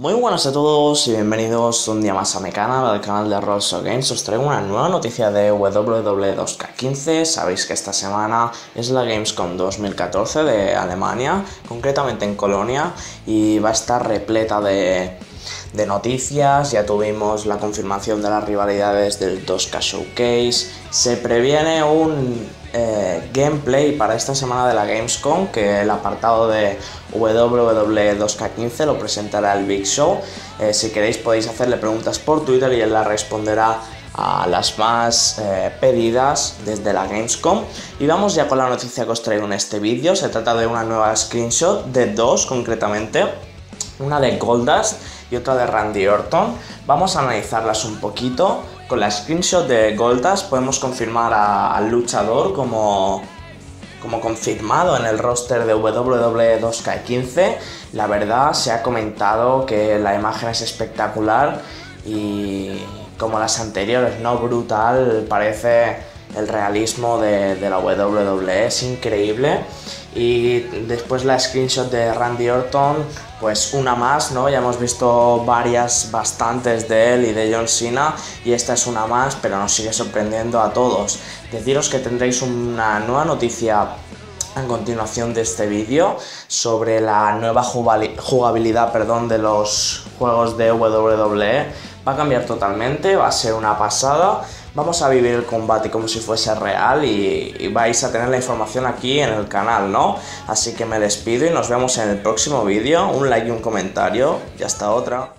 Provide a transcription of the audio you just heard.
Muy buenas a todos y bienvenidos un día más a mi canal, al canal de Rolso Games. Os traigo una nueva noticia de WWE 2K15. Sabéis que esta semana es la Gamescom 2014 de Alemania, concretamente en Colonia, y va a estar repleta de, de noticias. Ya tuvimos la confirmación de las rivalidades del 2K Showcase. Se previene un eh, gameplay para esta semana de la Gamescom, que el apartado de WWE 2K15 lo presentará el Big Show. Eh, si queréis podéis hacerle preguntas por Twitter y él las responderá a las más eh, pedidas desde la Gamescom. Y vamos ya con la noticia que os traigo en este vídeo. Se trata de una nueva screenshot de dos concretamente. Una de Goldust y otra de Randy Orton. Vamos a analizarlas un poquito. Con la screenshot de Goldust podemos confirmar al luchador como, como confirmado en el roster de WWE 2K15. La verdad se ha comentado que la imagen es espectacular y como las anteriores, ¿no? Brutal, parece el realismo de, la WWE, es increíble. Y después la screenshot de Randy Orton, pues una más, ¿no? Ya hemos visto varias, bastantes de él y de John Cena, y esta es una más, pero nos sigue sorprendiendo a todos. Deciros que tendréis una nueva noticia en continuación de este vídeo sobre la nueva jugabilidad perdón, de los juegos de WWE. Va a cambiar totalmente, va a ser una pasada vamos a vivir el combate como si fuese real y, vais a tener la información aquí en el canal, ¿no? Así que me despido y nos vemos en el próximo vídeo. Un like y un comentario y hasta otra.